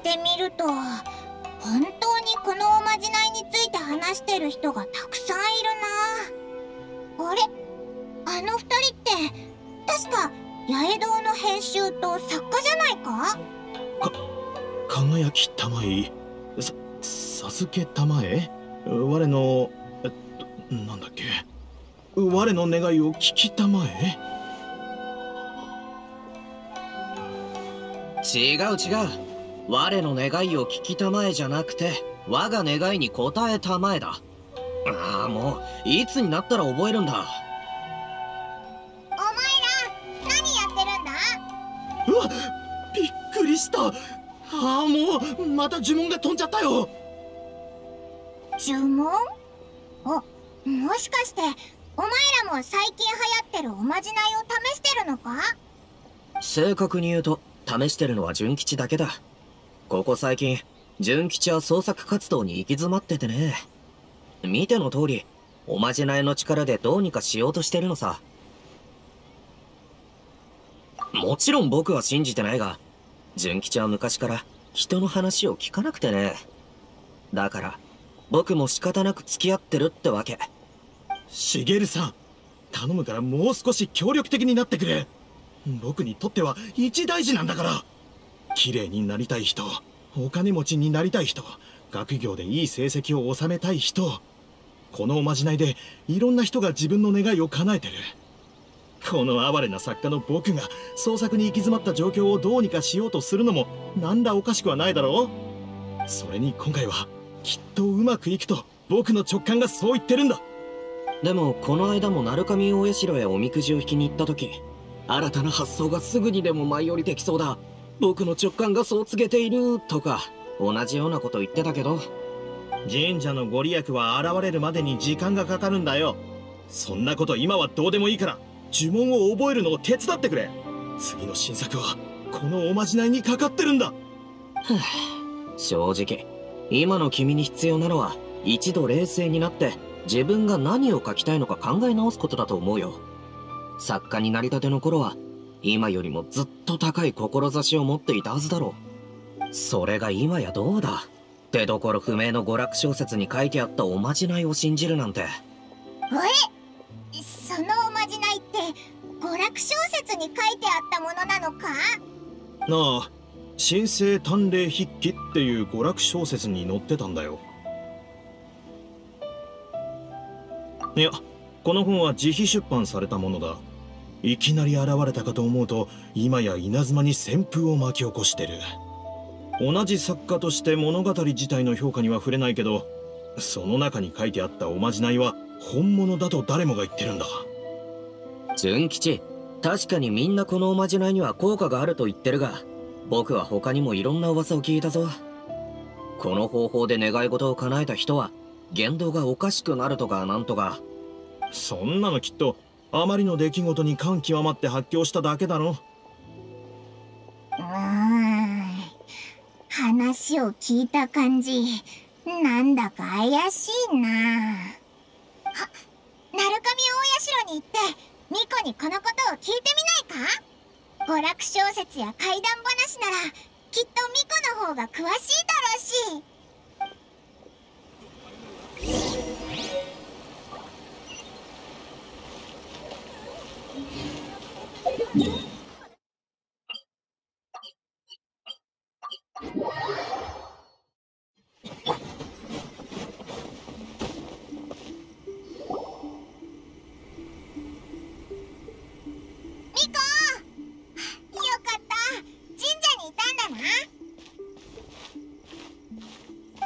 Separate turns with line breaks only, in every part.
して見ると本当にこのおまじないについて話してる人がたくさんいるな。あれ？あの二人って確か八重堂の編集と作家じゃないか？
か輝き玉井さ授け玉江我のえっとなんだっけ？我の願いを聞きたまえ？
違う違う我の願いを聞きたまえじゃなくて我が願いに応えたまえだ。ああもういつになったら覚えるんだ。
お前ら何やってるんだ？
うわびっくりした。ああもうまた呪文が飛んじゃったよ。
呪文？おもしかしてお前らも最近流行ってるおまじないを試してるのか？
正確に言うと試してるのは純吉だけだここ最近純吉は創作活動に行き詰まっててね。見ての通りおまじないの力でどうにかしようとしてるのさ。もちろん僕は信じてないが純吉は昔から人の話を聞かなくてね。だから僕も仕方なく付き合ってるってわけ。
しげるさん頼むからもう少し協力的になってくれ。僕にとっては一大事なんだから。綺麗になりたい人お金持ちになりたい人学業でいい成績を収めたい人このおまじないでいろんな人が自分の願いを叶えてる。この哀れな作家の僕が創作に行き詰まった状況をどうにかしようとするのも何らおかしくはないだろう。それに今回はきっとうまくいくと僕の直感がそう言ってるんだ。
でもこの間も鳴神大社へおみくじを引きに行った時新たな発想がすぐにでも舞い降りてきそうだ。僕の直感がそう告げているとか同じようなこと言ってたけど。
神社のご利益は現れるまでに時間がかかるんだよ。そんなこと今はどうでもいいから呪文を覚えるのを手伝ってくれ。次の新作はこのおまじないにかかってるんだ。
正直今の君に必要なのは一度冷静になって自分が何を書きたいのか考え直すことだと思うよ。作家になりたての頃は今よりもずっと高い志を持っていたはずだろう。それが今やどうだ？出どころ不明の娯楽小説に書いてあったおまじないを信じるなんて。
え？そのおまじないって娯楽小説に書いてあったものなのか？
なあ神聖探霊筆記っていう娯楽小説に載ってたんだよ。いやこの本は自費出版されたものだいきなり現れたかと思うと今や稲妻に旋風を巻き起こしてる。同じ作家として物語自体の評価には触れないけどその中に書いてあったおまじないは本物だと誰もが言ってるんだ。
純吉確かにみんなこのおまじないには効果があると言ってるが僕は他にもいろんな噂を聞いたぞ。この方法で願い事を叶えた人は言動がおかしくなるとかなんとか。
そんなのきっとあまりの出来事に感極まって発狂しただけだろ。
うーん。話を聞いた感じなんだか怪しいな。あ鳴神大社に行ってミコにこのことを聞いてみないか？娯楽小説や怪談話ならきっとミコの方が詳しいだろうし。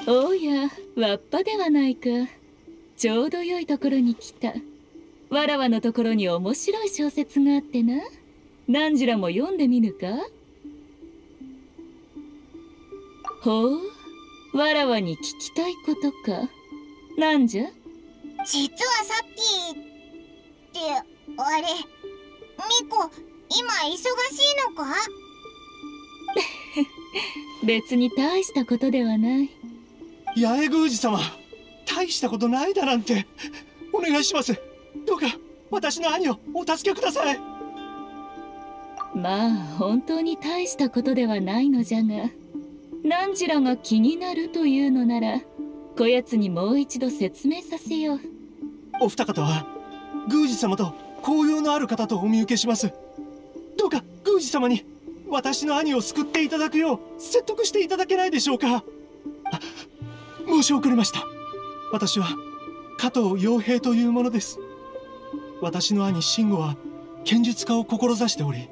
おやわっぱではないか。ちょうど良いところに来た。わらわのところに面白い小説があってな。何時らも読んでみぬか？ほうわらわに聞きたいことか。なんじゃ？
実はさっきってあれミコ今忙しいのか？
別に大したことではない。
八重宮司様大したことないだなんてお願いします私の兄をお助けください。
まあ本当に大したことではないのじゃが何らが気になるというのならこやつにもう一度説明させよう。
お二方は宮司様と交友のある方とお見受けします。どうか宮司様に私の兄を救っていただくよう説得していただけないでしょうか。申し遅れました。私は加藤洋平というものです私の兄慎吾は剣術家を志しており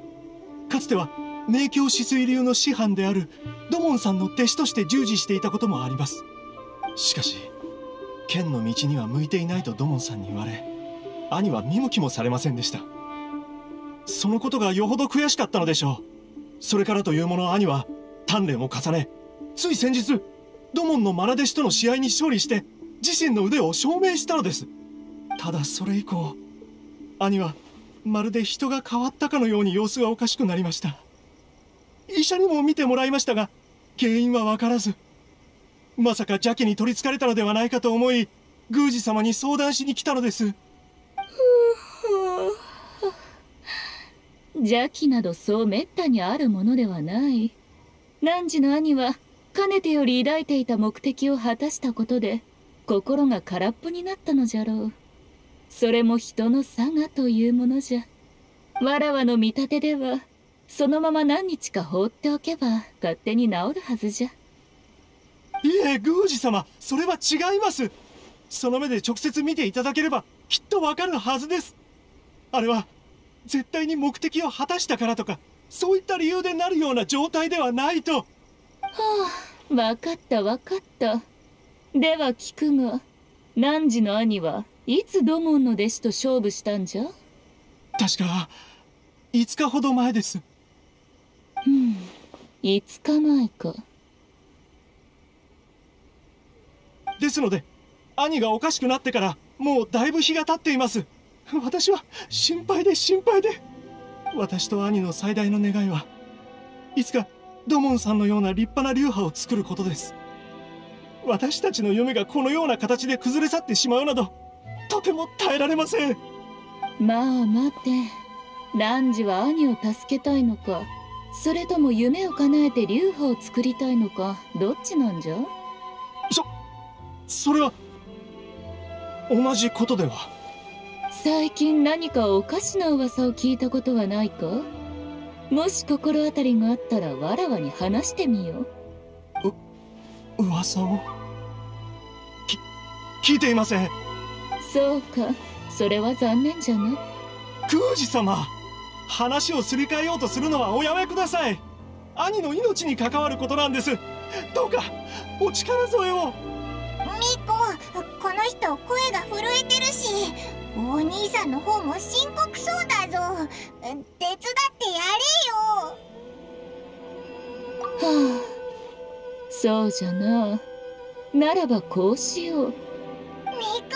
かつては明鏡止水流の師範である土門さんの弟子として従事していたこともあります。しかし剣の道には向いていないと土門さんに言われ兄は見向きもされませんでした。そのことがよほど悔しかったのでしょう。それからというもの兄は鍛錬を重ねつい先日土門の愛弟子との試合に勝利して自身の腕を証明したのです。ただそれ以降兄はまるで人が変わったかのように様子がおかしくなりました。医者にも見てもらいましたが原因は分からず。まさか邪気に取りつかれたのではないかと思い宮司様に相談しに来たのです。
邪気などそうめったにあるものではない。汝の兄はかねてより抱いていた目的を果たしたことで心が空っぽになったのじゃろう。それも人の差がというものじゃ。わらわの見立てではそのまま何日か放っておけば勝手に治るはずじゃ。
いえ宮司様それは違います。その目で直接見ていただければきっとわかるはずです。あれは絶対に目的を果たしたからとかそういった理由でなるような状態ではないと。は
あ分かった分かった。では聞くが汝の兄はいつ土門の弟子と勝負したんじゃ？
確か5日ほど前です。
うん。5日前か。
ですので兄がおかしくなってからもうだいぶ日が経っています。私は心配で心配で。私と兄の最大の願いはいつか土門さんのような立派な流派を作ることです。私たちの夢がこのような形で崩れ去ってしまうなどとても耐えられません。
まあ待て。汝は兄を助けたいのか。それとも夢を叶えて流派を作りたいのか。どっちなんじゃ？
そそれは同じことでは。
最近何かおかしな噂を聞いたことはないか？もし心当たりがあったらわらわに話してみよ
う噂を？き聞いていません
そうか。それは残念じゃな。
宮司様話をすり替えようとするのはおやめください。兄の命に関わることなんです。どうかお力添えを。
ミコこの人声が震えてるしお兄さんの方も深刻そうだぞ。手伝ってやれよ。
はあ。そうじゃな。ならばこうしよう
ミコ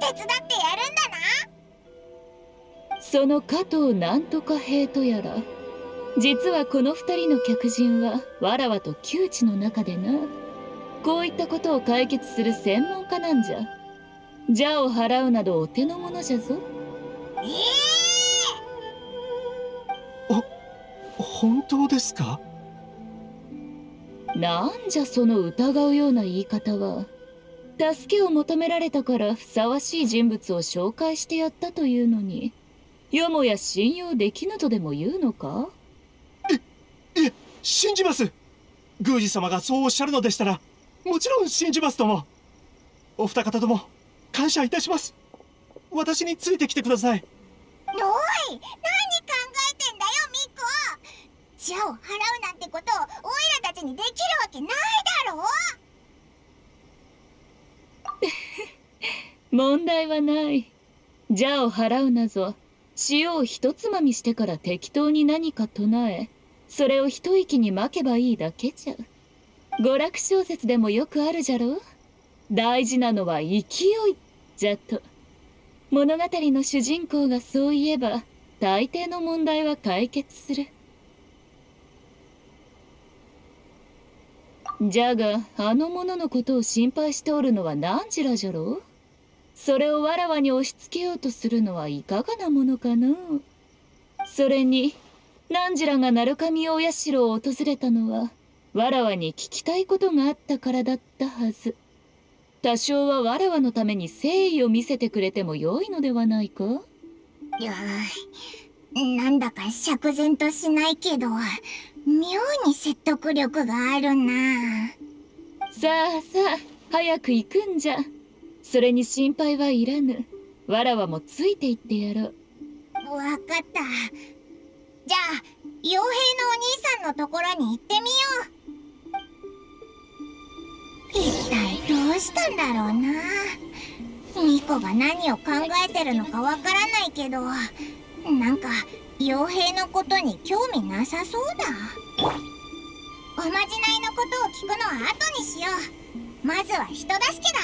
手伝ってやるんだ
な。その加藤なんとか兵とやら実はこの二人の客人はわらわと窮地の中でな。こういったことを解決する専門家なんじゃ。邪を払うなどお手の物じゃぞ。
え
えー、お本当ですか？
なんじゃその疑うような言い方は助けを求められたからふさわしい人物を紹介してやったというのによもや信用できぬとでも言うのか？
いえ信じます。宮司様がそうおっしゃるのでしたらもちろん信じますとも。お二方とも感謝いたします。私についてきてください。
おい何考えてんだよミコ。邪を払うなんてことをオイラたちにできるわけないだろ
問題はない。邪を払うなぞ。塩を一つまみしてから適当に何か唱え。それを一息に巻けばいいだけじゃ。娯楽小説でもよくあるじゃろ。大事なのは勢い。じゃと。物語の主人公がそう言えば大抵の問題は解決する。じゃがあの者のことを心配しておるのは何時らじゃろう？それをわらわに押し付けようとするのはいかがなものかなそれに汝らが鳴神大社を訪れたのはわらわに聞きたいことがあったからだったはず。多少はわらわのために誠意を見せてくれてもよいのではないか？
い。やなんだか釈然としないけど。妙に説得力があるな。
さあさあ早く行くんじゃ。それに心配はいらぬ。わらわもついて行ってやろう。
わかった。じゃあ傭兵のお兄さんのところに行ってみよう。一体どうしたんだろうな。ミコが何を考えてるのかわからないけどなんか傭兵のことに興味なさそうだ。おまじないのことを聞くのは後にしよう。まずは人助けだ。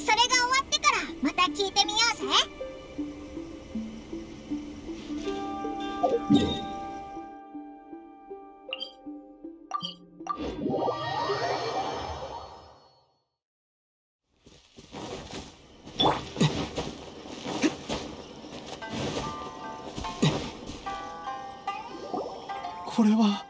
それが終わってからまた聞いてみようぜ。
これは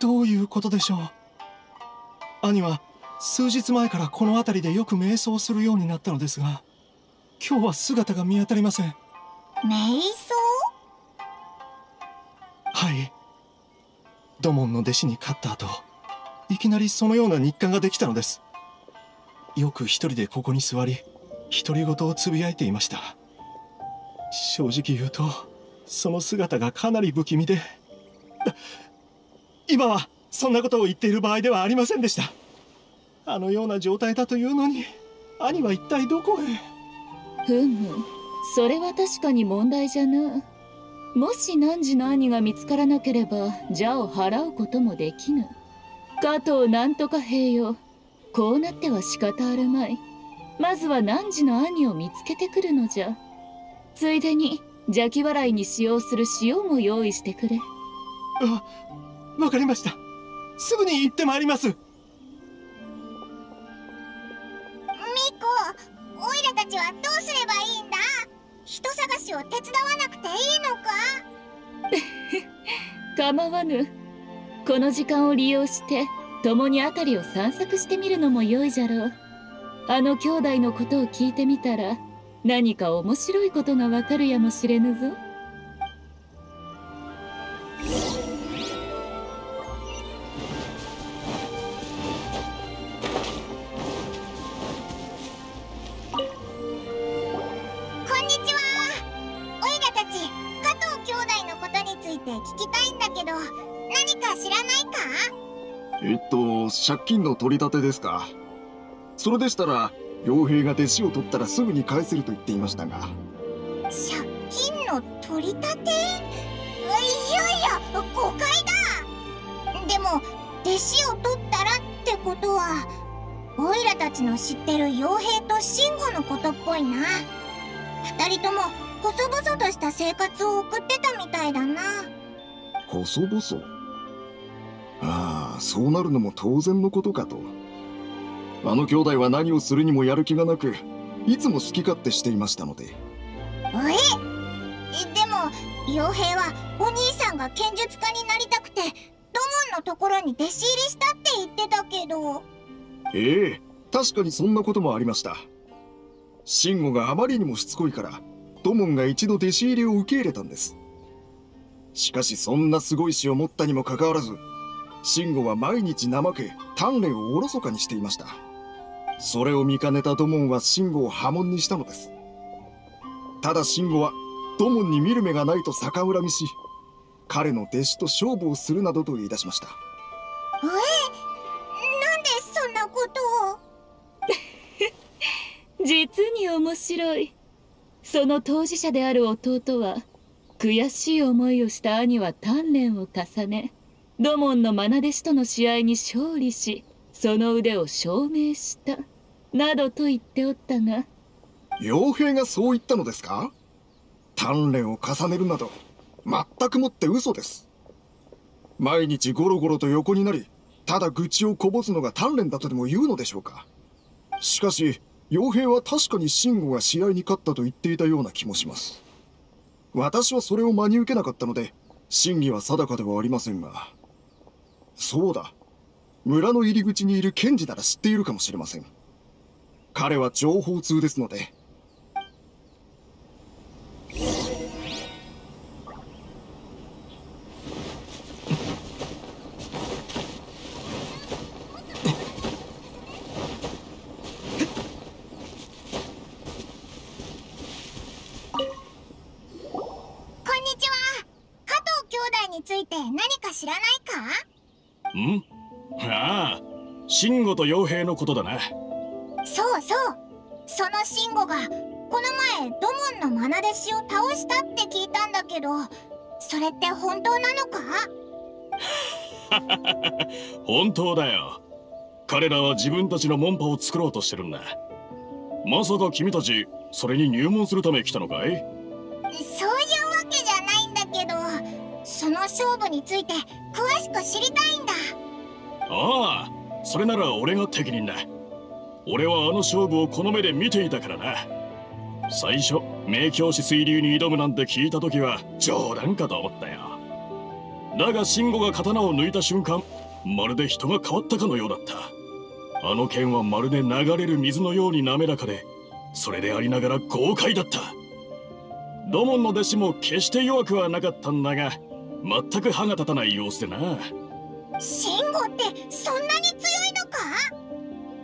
どういうことでしょう？兄は数日前からこの辺りでよく瞑想するようになったのですが今日は姿が見当たりません。
瞑想？
はい。土門の弟子に勝った後いきなりそのような日課ができたのです。よく一人でここに座り独り言をつぶやいていました。正直言うとその姿がかなり不気味で今はそんなことを言っている場合ではありませんでした。あのような状態だというのに兄は一体どこへ？
ふむ。それは確かに問題じゃな。もし汝の兄が見つからなければ邪を払うこともできぬ。加藤なんとか兵よ。こうなっては仕方あるまい。まずは汝の兄を見つけてくるのじゃ。ついでに邪気払いに使用する塩も用意してくれ。
あわかりました。すぐに行ってまいります。
ミコオイラたちはどうすればいいんだ？人探しを手伝わなくていいの
か？構わぬ。この時間を利用して共に辺りを散策してみるのも良いじゃろう。あの兄弟のことを聞いてみたら何か面白いことがわかるやもしれぬぞ
知らないか？
えっと、借金の取り立てですか。それでしたら、傭兵が弟子を取ったらすぐに返せると言っていましたが。
借金の取り立て？いやいや誤解だ。でも弟子を取ったらってことはオイラたちの知ってる傭兵と慎吾のことっぽいな。二人とも細々とした生活を送ってたみたいだな。
細々？そうなるのも当然のことかと。あの兄弟は何をするにもやる気がなく、いつも好き勝手していましたので。
え？でも傭兵はお兄さんが剣術家になりたくて土門のところに弟子入りしたって言ってたけど
ええ、確かにそんなこともありました。慎吾があまりにもしつこいから、土門が一度弟子入りを受け入れたんです。しかしそんなすごい死を持ったにもかかわらず、慎吾は毎日怠け、鍛錬をおろそかにしていました。それを見かねた土門は慎吾を破門にしたのです。ただ慎吾は土門に見る目がないと逆恨みし、彼の弟子と勝負をするなどと言い出しました。
え？なんでそんなことを？
実に面白いその当事者である弟は悔しい思いをした兄は鍛錬を重ね土門の愛弟子との試合に勝利しその腕を証明したなどと言っておったが。
傭兵がそう言ったのですか？鍛錬を重ねるなど全くもって嘘です。毎日ゴロゴロと横になりただ愚痴をこぼすのが鍛錬だとでも言うのでしょうか？しかし傭兵は確かに慎吾が試合に勝ったと言っていたような気もします。私はそれを真に受けなかったので真偽は定かではありませんがそうだ。村の入り口にいる検事なら知っているかもしれません。彼は情報通ですので
のことだな
そうそう。その慎吾がこの前土門の愛弟子を倒したって聞いたんだけどそれって本当なのか？
本当だよ。彼らは自分たちの門派を作ろうとしてるんだ。まさか君たちそれに入門するため来たのかい？
そういうわけじゃないんだけどその勝負について詳しく知りたいんだ。
ああそれなら俺が適任だ。俺はあの勝負をこの目で見ていたからな。最初明鏡止水流に挑むなんて聞いた時は冗談かと思ったよ。だが慎吾が刀を抜いた瞬間まるで人が変わったかのようだった。あの剣はまるで流れる水のように滑らかでそれでありながら豪快だった。土門の弟子も決して弱くはなかったんだが全く歯が立たない様子でな。
慎吾ってそんなに強いのか？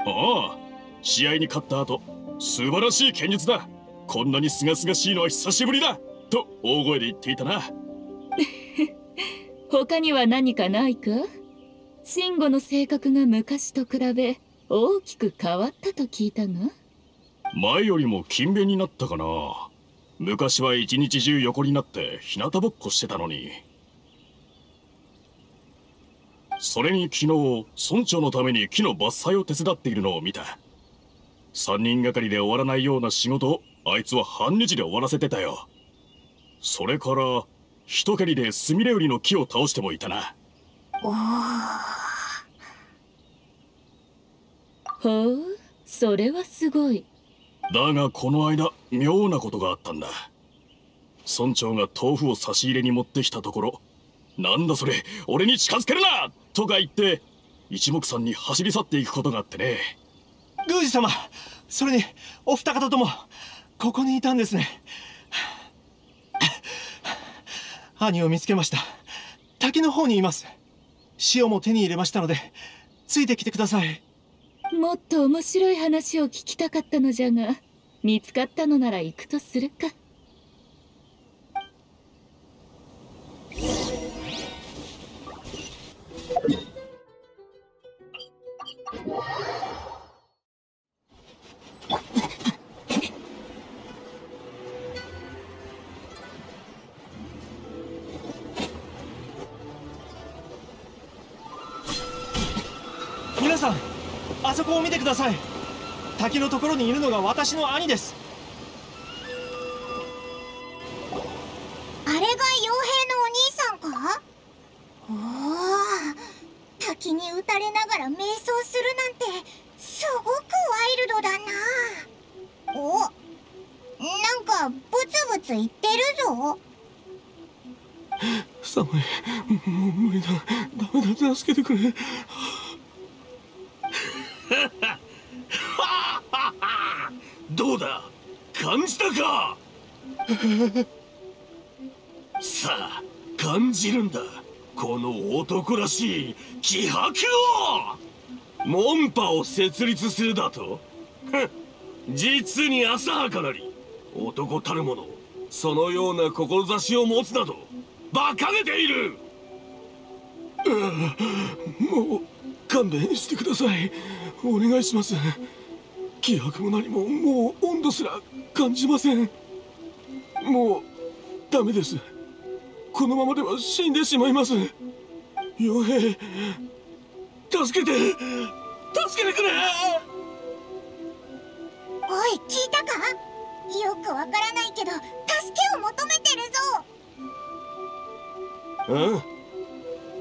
ああ試合に勝った後素晴らしい剣術だ。こんなに清々しいのは久しぶりだ。と大声で言っていたな。
他には何かないか？慎吾の性格が昔と比べ大きく変わったと聞いたが
前よりも勤勉になったかな。昔は一日中横になって日向ぼっこしてたのにそれに昨日村長のために木の伐採を手伝っているのを見た。三人がかりで終わらないような仕事をあいつは半日で終わらせてたよ。それから一蹴りでスミレウリの木を倒してもいたな。
おお
ほうそれはすごい。
だがこの間妙なことがあったんだ。村長が豆腐を差し入れに持ってきたところ「なんだそれ俺に近づけるな!」とか言って一目散に走り去っていくことがあってね。
宮司様それにお二方ともここにいたんですね。兄を見つけました。滝の方にいます。塩も手に入れましたのでついてきてください。
もっと面白い話を聞きたかったのじゃが見つかったのなら行くとするか
あそこを見てください。滝のところにいるのが私の兄です。
あれが傭兵のお兄さんか？おお滝に打たれながら瞑想するなんてすごくワイルドだな。おなんかブツブツ言ってるぞ。
寒い。もう無理だ。ダメだ。助けてくれ
どうだ？感じたか？さあ感じるんだ。この男らしい気迫を！門派を設立するだと？実に浅はかなり。男たるものそのような志を持つなど馬鹿げている！
もう勘弁してください。お願いします。気迫も何ももう温度すら感じません。もうダメです。このままでは死んでしまいます。傭兵助けて。助けてくれ。
おい聞いたか？よくわからないけど助けを求めてるぞ。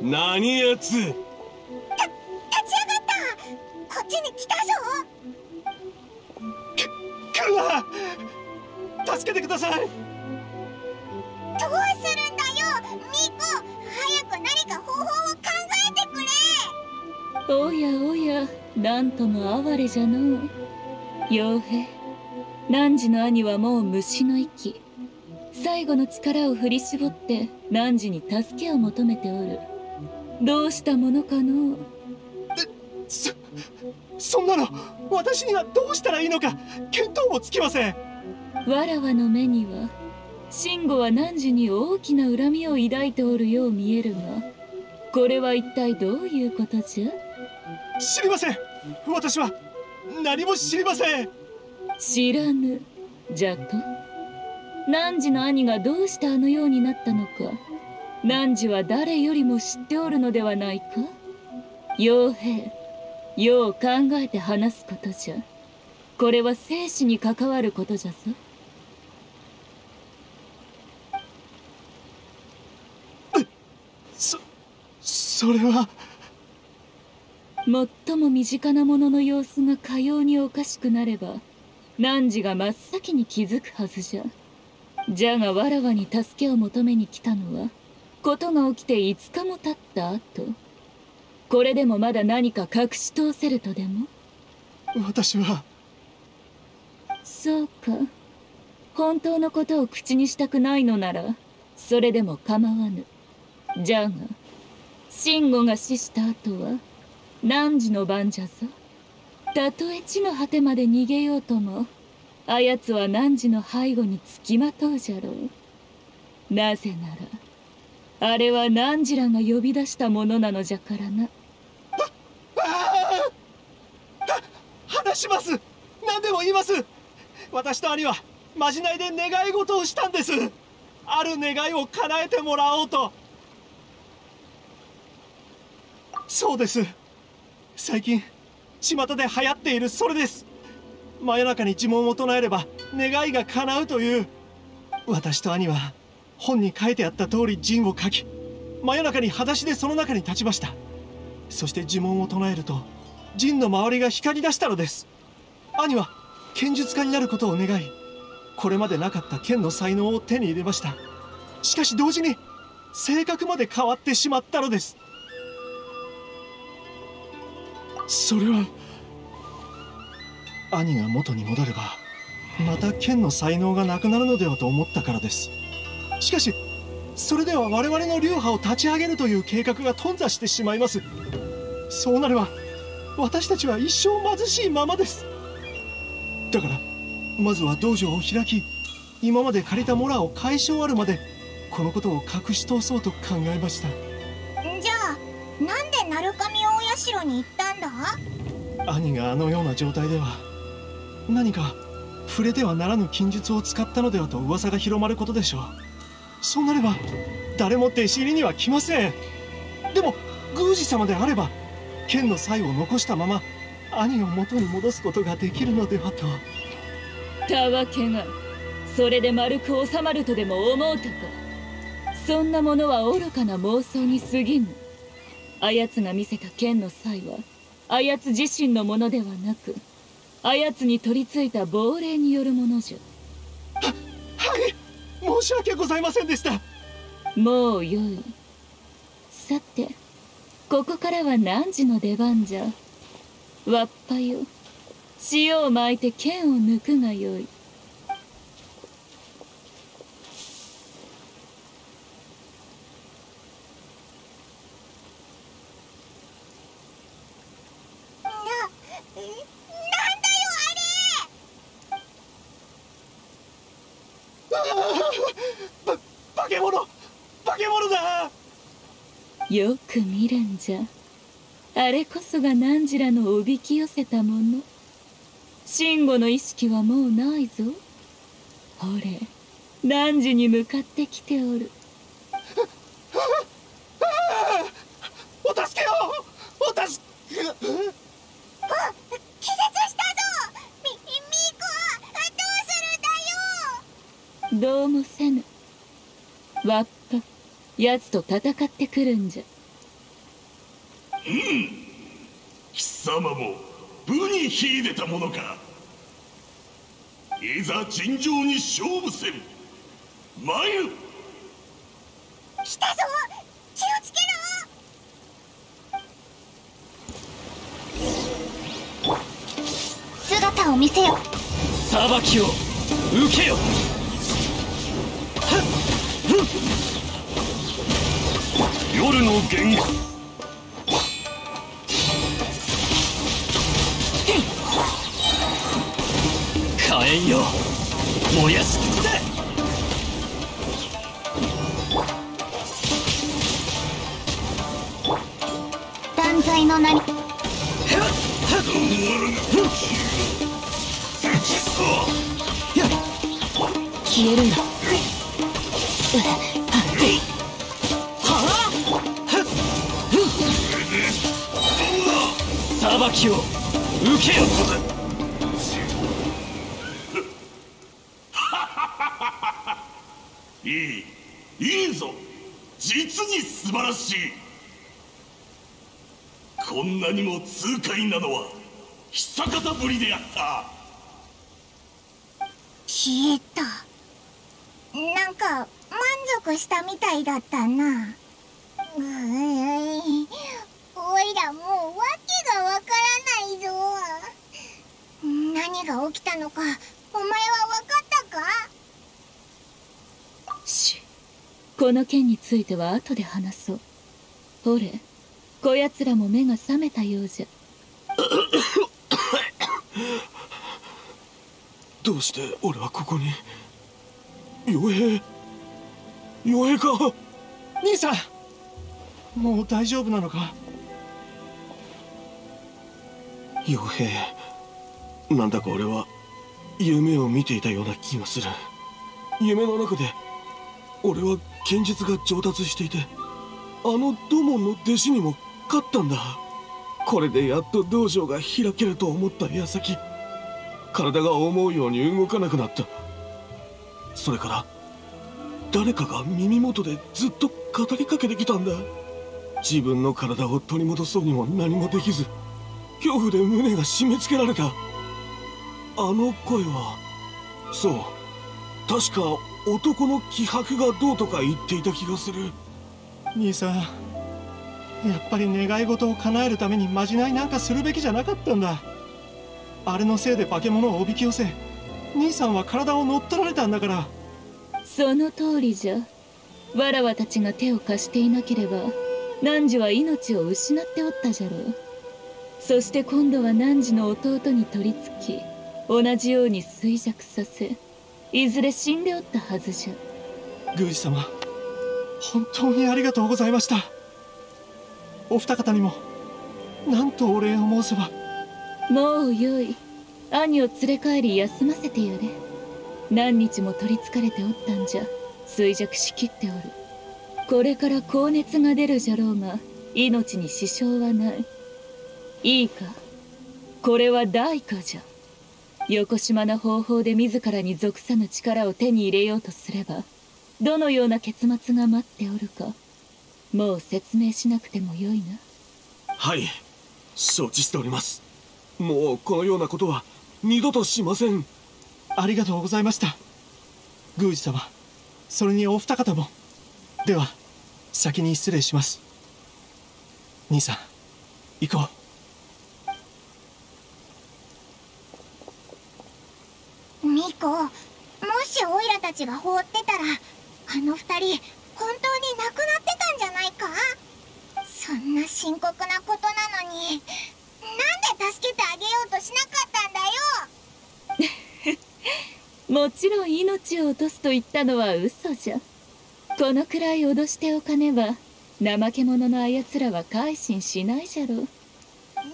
うん？何やつ
た立ち上がった。こっちに来たぞ
助けてください。
どうするんだよミコ。早く何か方法を考えてくれ。
おやおやなんとも哀れじゃのう。傭兵汝の兄はもう虫の息。最後の力を振り絞って汝に助けを求めておる。どうしたものかの
う。そんなの私にはどうしたらいいのか見当もつきません。
わらわの目には慎吾は汝に大きな恨みを抱いておるよう見えるがこれは一体どういうことじゃ？
知りません。私は何も知りません。
知らぬ。じゃと？汝の兄がどうしてあのようになったのか？汝は誰よりも知っておるのではないか？傭兵よう考えて話すことじゃ。これは生死に関わることじゃぞ。
そそれは。
最も身近なものの様子がかようにおかしくなれば汝が真っ先に気づくはずじゃ。じゃがわらわに助けを求めに来たのはことが起きて5日も経った後これでもまだ何か隠し通せるとでも？
私は。
そうか。本当のことを口にしたくないのならそれでも構わぬ。じゃが慎吾が死した後は汝の番じゃぞ？たとえ地の果てまで逃げようともあやつは汝の背後につきまとうじゃろう。なぜならあれは汝らが呼び出したものなのじゃからな
話します。何でも言います。私と兄はまじないで願い事をしたんです。ある願いを叶えてもらおうと。そうです。最近巷で流行っているそれです。真夜中に呪文を唱えれば願いが叶うという。私と兄は本に書いてあった通り陣を書き真夜中に裸足でその中に立ちました。そして呪文を唱えると陣の周りが光り出したのです。兄は剣術家になることを願いこれまでなかった剣の才能を手に入れました。しかし同時に性格まで変わってしまったのです。それは兄が元に戻ればまた剣の才能がなくなるのではと思ったからです。しかしそれでは我々の流派を立ち上げるという計画が頓挫してしまいます。そうなれば私たちは一生貧しいままです。だからまずは道場を開き今まで借りたモラを返し終わるまでこのことを隠し通そうと考えました。
じゃあなんで鳴神大社に行ったんだ？
兄があのような状態では何か触れてはならぬ禁術を使ったのではと噂が広まることでしょう。そうなれば誰も弟子入りには来ません。でも宮司様であれば剣の才を残したまま兄を元に戻すことができるのではと。
たわけがそれで丸く収まるとでも思うたか。そんなものは愚かな妄想に過ぎぬ。あやつが見せた剣の才はあやつ自身のものではなくあやつに取り付いた亡霊によるものじゃ。
はい申し訳ございませんでした。
もうよい。さてここからは汝の出番じゃ？わっぱよ。塩を巻いて剣を抜くがよい。
な、なんだよ
ば化け物化け物だ。
よく見るんじゃあれこそが汝らのおびき寄せたもの。慎吾の意識はもうないぞ。ほれ汝に向かってきておる。
お助けをお助け
あ気絶したぞみ、みーこどうするんだよ
どうもせぬわっぱ奴と戦ってくるんじゃ
貴様も武に秀でたものか。いざ尋常に勝負せん。参る。
来たぞ。気をつけろ。姿を見せよ。
裁きを受けよ。夜の幻語。火炎よ燃やし尽くせ
断罪の消えるんだ
裁きを受けよ
実に素晴らしい。こんなにも痛快なのは久方ぶりであった。
消えたなんか満足したみたいだったな。うーい。おいらもうわけがわからないぞ。何が起きたのかお前はわかったか
しこの件については後で話そう。ほれこやつらも目が覚めたようじゃ。
どうして俺はここに？傭兵傭兵か？兄さんもう大丈夫なのか？傭兵なんだか俺は夢を見ていたような気がする。夢の中で俺は剣術が上達していてあの土門の弟子にも勝ったんだ。これでやっと道場が開けると思った矢先体が思うように動かなくなった。それから誰かが耳元でずっと語りかけてきたんだ。自分の体を取り戻そうにも何もできず恐怖で胸が締め付けられた。あの声はそう確か男の気迫がどうとか言っていた気がする。兄さんやっぱり願い事を叶えるためにまじないなんかするべきじゃなかったんだ。あれのせいで化け物をおびき寄せ兄さんは体を乗っ取られたんだから。
その通りじゃ。わらわたちが手を貸していなければ汝は命を失っておったじゃろう。そして今度は汝の弟に取り付き同じように衰弱させいずれ死んでおったはずじゃ。
宮司様本当にありがとうございました。お二方にも何とお礼を申せば。
もうよい。兄を連れ帰り休ませてやれ。何日も取りつかれておったんじゃ。衰弱しきっておる。これから高熱が出るじゃろうが命に支障はない。いいか。これは代価じゃ横島な方法で自らに属さぬ力を手に入れようとすればどのような結末が待っておるかもう説明しなくてもよいな。
はい承知しております。もうこのようなことは二度としません。ありがとうございました。宮司様それにお二方も。では先に失礼します。兄さん行こ
ミコもしオイラたちが放ってたらあの二人本当に亡くなってたんじゃないか？そんな深刻なことなのになんで助けてあげようとしなかったんだよ？
もちろん命を落とすと言ったのは嘘じゃ。このくらい脅しておかねば怠け者のあやつらは改心しないじゃろ。う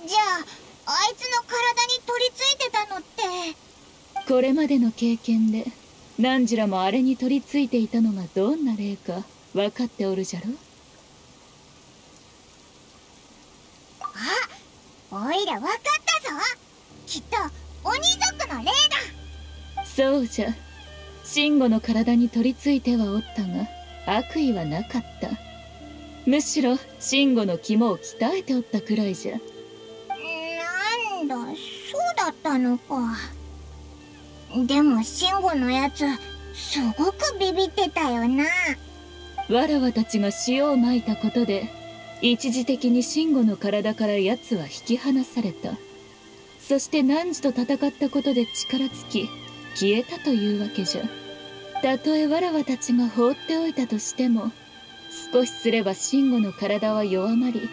じゃああいつの体に取り付いてたのって
これまでの経験で何らもあれに取り付いていたのがどんな例か分かっておるじゃろ？
あおいら分かったぞ。きっと鬼族の霊だ。
そうじゃ。慎吾の体に取り付いてはおったが悪意はなかった。むしろ慎吾の肝を鍛えておったくらいじゃ。
なんだそうだったのかでも慎吾のやつすごくビビってたよな。
わらわたちが塩をまいたことで一時的に慎吾の体から奴は引き離された。そして汝と戦ったことで力尽き消えたというわけじゃ。たとえわらわたちが放っておいたとしても少しすれば慎吾の体は弱まり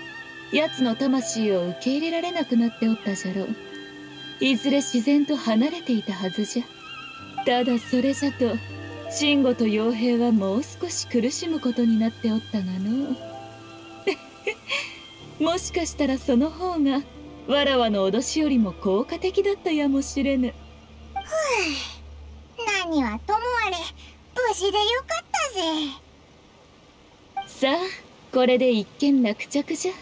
奴の魂を受け入れられなくなっておったじゃろう。いずれ自然と離れていたはずじゃ。ただそれじゃと慎吾と傭兵はもう少し苦しむことになっておったがの。もしかしたらその方がわらわの脅しよりも効果的だったやもしれぬ。
ふう何はともあれ無事でよかったぜ。
さあこれで一件落着じゃ。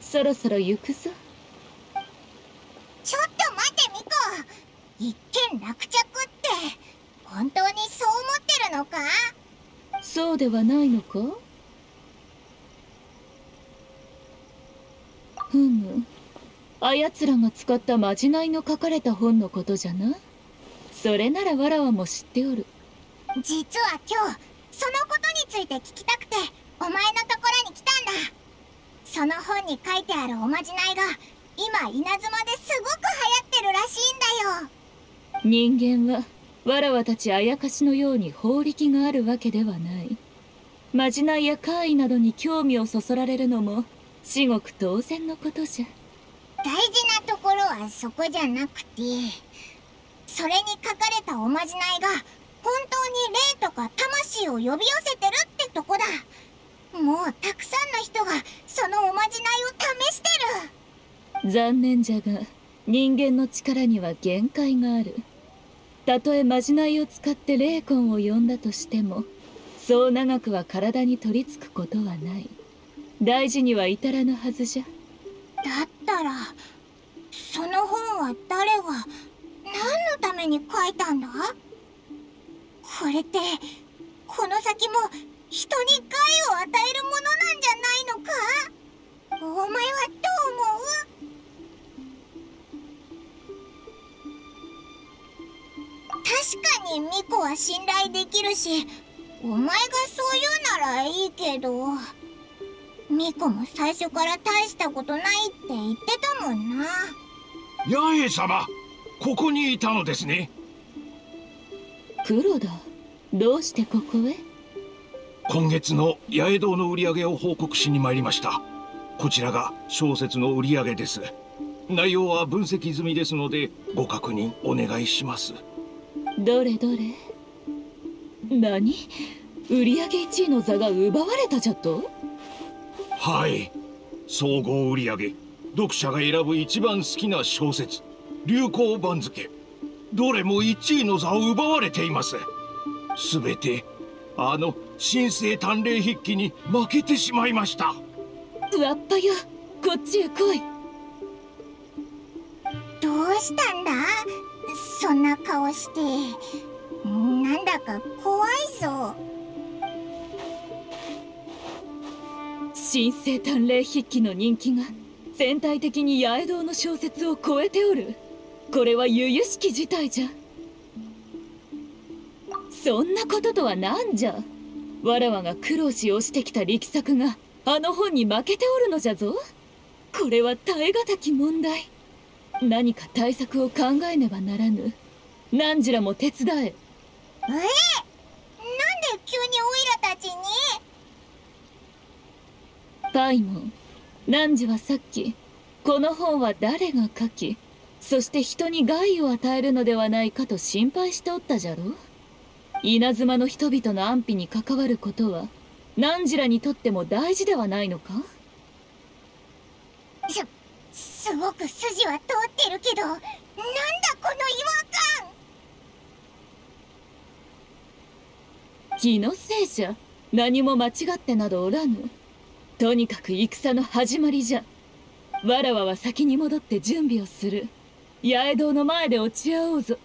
そろそろ行くぞ。
ちょっと一件落着って本当にそう思ってるのか？
そうではないのか？ふむあやつらが使ったまじないの書かれた本のことじゃな？それならわらわも知っておる。
実は今日そのことについて聞きたくてお前のところに来たんだ。その本に書いてあるおまじないが今稲妻ですごく流行ってるらしいん
だよ人間はわらわたちあやかしのように法力があるわけではない。まじないや怪異などに興味をそそられるのも至極当然のことじゃ。
大事なところはそこじゃなくてそれに書かれたおまじないが本当に霊とか魂を呼び寄せてるってとこだ。もうたくさんの人がそのおまじないを試して
る。残念じゃが人間の力には限界がある。たとえまじないを使って霊魂を呼んだとしてもそう長くは体に取り付くことはない。大事には至らぬはずじゃ。
だったらその本は誰が何のために書いたんだ？これってこの先も人に害を与えるものなんじゃないのか？お前はどう思う？確かにミコは信頼できるしお前がそう言うならいいけどミコも最初から大したことないって言ってたもんな。
八重様ここにいたのですね。
黒田どうしてここへ？
今月の八重堂の売り上げを報告しに参りました。こちらが小説の売り上げです。内容は分析済みですのでご確認お願いします
どれどれ？何？売り上げ1位の座が奪われたじゃと？
はい。総合売上。読者が選ぶ一番好きな小説。流行番付。どれも1位の座を奪われています。すべてあの新生探偵筆記に負けてしまいました。
わっぱよ。こっちへ来い。
どうしたんだ？そんな顔して。なんだか怖いぞ。
新生探偵筆記の人気が全体的に八重堂の小説を超えておる。これは由々しき事態じゃ。そんなこととは何じゃ。わらわが苦労し押してきた力作があの本に負けておるのじゃぞ。これは耐え難き問題。何か対策を考えねばならぬ。何時らも手伝え。
え？なんで急にオイラたちに？
パイモン汝はさっきこの本は誰が書きそして人に害を与えるのではないかと心配しておったじゃろ？稲妻の人々の安否に関わることは汝らにとっても大事ではないのか？
すすごく筋は通ってるけどなんだこの違和感！
気のせいじゃ。何も間違ってなどおらぬ。とにかく戦の始まりじゃ。わらわは先に戻って準備をする。八重堂の前で落ち合おうぞ。